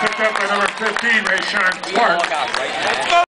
picked up by number 15, Rayshawn Clark.